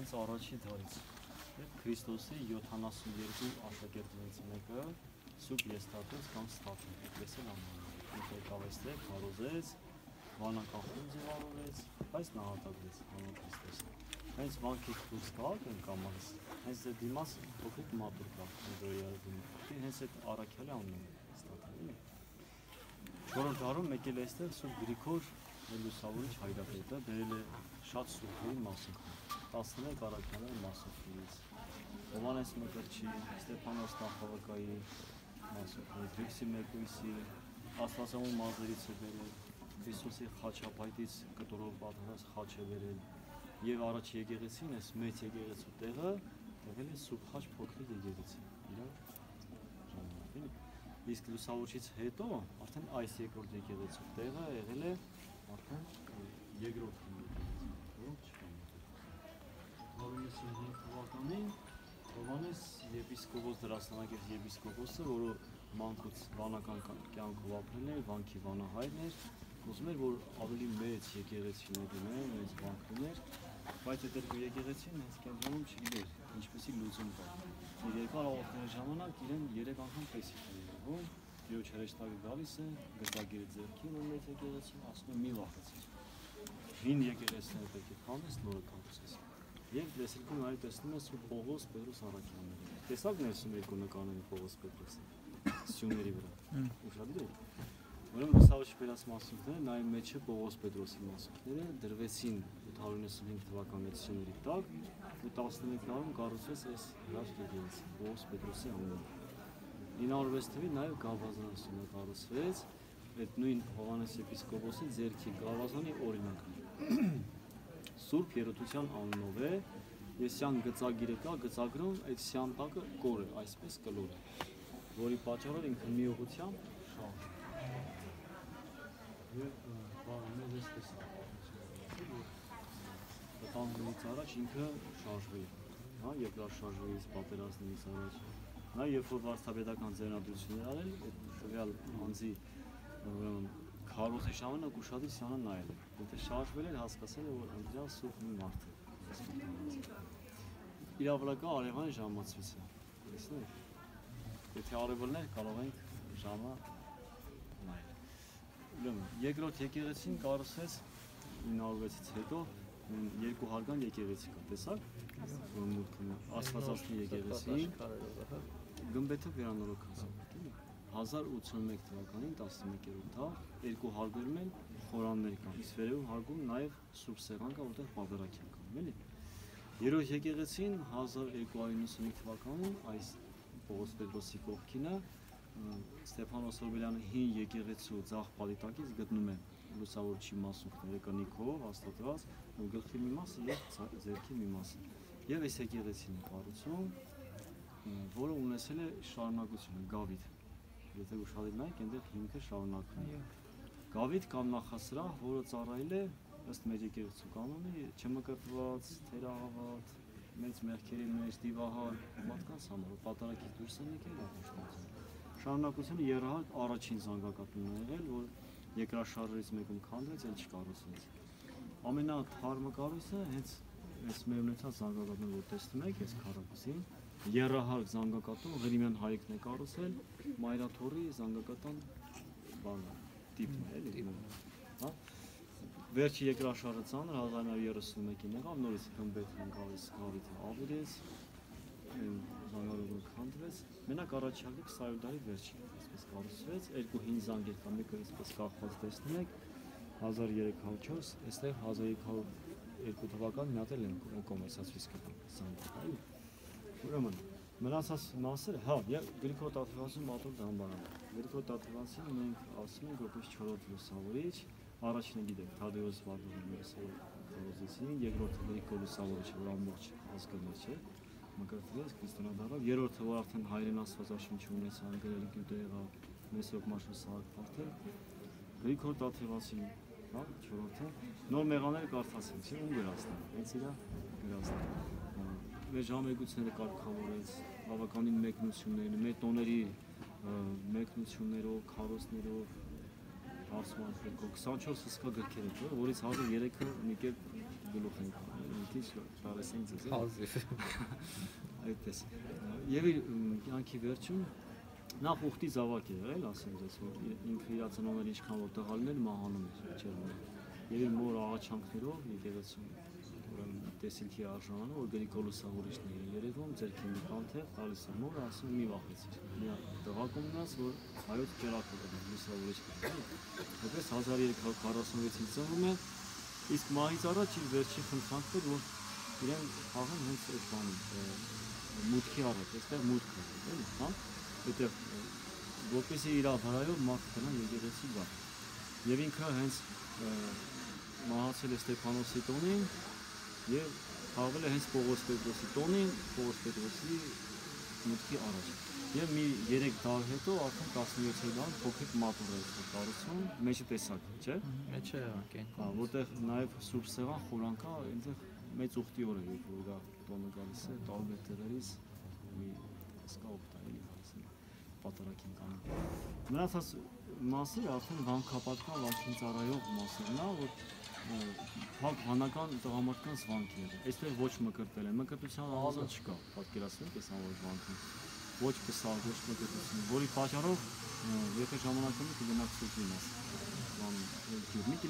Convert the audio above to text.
հենց առաջի դարից։ Քրիստոսի 72 աշակերտներից մեկը Սուրբ Եստատոս կամ Ստատոս, այդպես էլ անվանում։ Ինքը եկավ այստեղ, հարոզեց, վանակախում ձևավորեց, բայց նահատակվեց հանուն Քրիստոսի։ Հենց վանքից դուրս գալ կամած, հենց այդ դիմաց փոքրիկ մատուր կա, որի արվում։ Հենց այդ առաքյալի անունն է Ստատոս։ Որոնց դարում եկել է այստեղ Սուրբ Գրիգոր լուսավորիչ հայրապետը, բերել է շատ սուրբերի մասունքներ 13 առաքյալների մասունքներից Հովանես Մկրտչի, Ստեփանոս Նախավակայի մասունքներից, Գրիգսի Մեկույսի, Աստվածամոր մազերից է բերել, Քրիստոսի խաչապայտից կտորով պատրաստ խաչ է բերել եւ առաջ եկեղեցին էս մեծ եկեղեցու տեղը եղել է Սուրբ Խաչ փոքրիկ եկեղեցի։ Իրա իսկ լուսավորչից հետո արդեն այս երկրորդ եկեղեցու տեղը եղել է արդեն երկրորդ որոնք չկան։ 1905 թվականին Հովանես եպիսկոպոս դրաստանակեց եպիսկոպոսը, որը մանկուց վանական կյանքով ապրել էր, վանքի վանահայրն էր, ուզում էր որ ավելի մեծ եկեղեցիներ ունեն, մեծ վանքներ, բայց այդ երկու եկեղեցին հենց կենտրոնում չգիտեր ինչպեսի լուծում կա։ Իր երկար աղոթքների ժամանակ իրեն 3 անգամ պես է երևում, Տիրոջ հրեշտակը գալիս է, գծագիրը ձեռքին ու մեծ եկեղեցին ասում է մի վախեցիր։ Հին եկեղեցիները պետք է քանդես, նորը կառուցես։ Եվ դեսերքում այլ տեսնում ես Սուրբ Պողոս Պետրոս Արաքյանները։ Տեսակ ներսում երկու նկարների Պողոս Պետրոսի սյուների վրա։ Ուշադիր եք։ Ուրեմն լուսավորիչ վերած մասունքները նայ մեջը Պողոս Պետրոսի մասունքները դրվեցին 895 թվականի սյուների տակ ու 15 տարում կառուցվեց այս հրաշք եկեղեցի Պողոս Պետրոսի անունով։ 906 թվականին նաև Գավազանասունը կառուցվեց այդ նույն Հովանես եպիսկոպոսի ձերքի Գավազանի օրինակը Սուրբ Երոտության անունով է։ Ես սյան գծագիրը կա, գծագրում այդ սյան տակը կոր է, այսպես կլոր է, որի պատճառով ինքը միողությամբ շահ։ Եվ բանը մեզ էսպես տանուից առաջ ինքը շարժվի, հա, երկրաշարժվից պատերազմից առաջ։ Նա երբ որ վարդապետական ձեռնադրություններ արել, այդ տվյալ անձի ուրեմն քարոզի ժամանակ ուշադիր սյանը նայել է։ Եթե շարժվել էր, հասկացել է, որ ընդրյալ սուրբ մի մարդ է։ Իր վրա կա արևային ժամացույցը։ Տեսնեք։ Եթե արևելներ կարող ենք ժամը նայել։ Ուրեմն երկրորդ եկեղեցին կառուցվեց 906-ից հետո երկու հարգան եկեղեցի կա, տեսակ։ Որ մուտքը Աստվածածնի եկեղեցին գմբեթը վերանորոգած է։ 1081 թվականին 11-րդ թավ երկու հարգում են խորաններ կան։ Իսկ վերևում հարգում նաև Սուրբ Սեղան կա, որտեղ Պավերակյան կա, էլի։ Երրորդ եկեղեցին 1295 թվականին այս Պողոս Պետրոսի կողքինը Ստեփանոս Օրբելյանի հին եկեղեցու ցախ պալիտակից գտնում են լուսավորչի մասունքները կնիկով հաստատված գլխի մի մասը եւ ձերքի մի մասը։ Եվ այս եկեղեցին կառուցում, որը ունեցել է շարունակություն, գավիթ եթե ուշադիր նայեք, այնտեղ հիմքը շարունակվում է։ Գավիթ կամ նախասրահ, որը ծառայել է ըստ մեր եկեղեցու կանոնի, չմկրտված, թերահավատ, մեծ մեղքերի մեջ դիվահար մարդկանց համար պատարակից դուրս են եկել ապաշտություն։ Շարունակությունը երահար առաջին զանգակատունն է եղել, որ երկրաշարժից մեկում քանդվեց, էլ չկառուցվեց։ Ամենաթարմը կառույցը հենց այս մեր ունեցած զանգակատունը որ տեսնում եք, այս քառակուսին, երահարկ զանգակատուն Ղրիմյան հայկն է կառուցել Մայրաթորի զանգակատան բանը տիպն է էլի հա վերջի երկրաշարժը ցաներ 1931-ին եղավ նորից գմբեթ հանգավից գավիթը ավիրեց զանգարումը քանդվեց մենակ առաջարկը 20 տարի վերջին այսպես կառուցվեց երկու հին զանգեր կա մեկը այսպես կախված տեսնում եք 1304 այստեղ 1302 թվական մի հատ էլ են կոմերսացվից կտան զանգ այլ Ուրեմն մնացած մասերը, հա, Գրիգոր Տաթևանցին մատուր դամբարան։ Գրիգոր Տաթևանցին մենք ասում ենք որպես 4-րդ լուսավորիչ, առաջինը գիտեք, Թադեոս Վարդանյանը խորոզեցին, երկրորդը Գրիգոր լուսավորիչը, որ ամբողջ ազգանոց է, մկրտվեց քրիստոնադարավ, երրորդը որ արդեն հայրեն Աստվածաշունչ ունեցան, գրել գյուտեղա, Մեսրոկ Մաշուր Սահակ Փարթել, Գրիգոր Տաթևանցին, հա, 4-րդը, նոր մեղաները կարդացին, չէ՞, ում գրածն է, հենց իրա գրածն է մեր ժամերգությունները կարգավորեց, բավականին մեկնություններն, մեր տոների մեկնություններով, քարոսներով, հարսման ֆրիկով 24 հսկա գրքեր են, որից 103-ը մի կերպ գլուխ են քիչ շարեսին ձեզ։ էլի։ Հազիվ։ այդպես եւ իր կյանքի վերջում նախ ուխտի զավակ է եղել ասեմ ձեզ որ ինքը իր ծնողները ինչքան որ տղալներ մահանում էր ջերմը եւ իր մոր աղաչանքներով եկեղեցում ուրեմն տեսիլքի արժանանը որ Գրիգոլոսը ուրիշներ են երևում ձերքին մի կանթեղ տալիս է մորը ասում մի վախեցիր մի տղա կոմնաց որ հայոց կերակը դառնա լուսա ուրիշ որպես 1346-ին ծնվում է իսկ մահից առաջ իր վերջին խնդրանքն էր որ իրեն խաղում հենց այդ բանում մուտքի առաջ, այստեղ մուտք է, էլի, հա? Ը, որպեսզի իր վրայով մարդ գնա եկեղեցի գա։ Եվ ինքը հենց մահացել է Ստեփանոսի տոնին եւ խաղել է հենց Պողոս Պետրոսի տոնին, Պողոս Պետրոսի մուտքի առաջ։ Եվ մի 3 դար հետո արդեն 17-ին փոքրիկ մատուր է կառուցում, մեջը տեսակ, չէ՞։ Մեջը կեն։ Հա, որտեղ նաև Սուրբ Սեղան խորան կա, այնտեղ մեծ ուխտի օր է, երբ որ դա տոնը գալիս է, տարբեր տեղերից մի սկա օգտարելի հասին պատարակին կան։ Մնացած մասը արդեն վանքապատկան վանքին ծառայող մասերն է, որ փակ վանական տղամարդկանց վանք է։ Այստեղ ոչ մկրտել են, մկրտության ազատ չկա, պատկերացնեք այս անոր վանքում ոչ պսալ, ոչ մկրտություն, որի պատճառով եթե ժամանակ ունի կգնաք սուտի մաս։ Բան, ջուրնի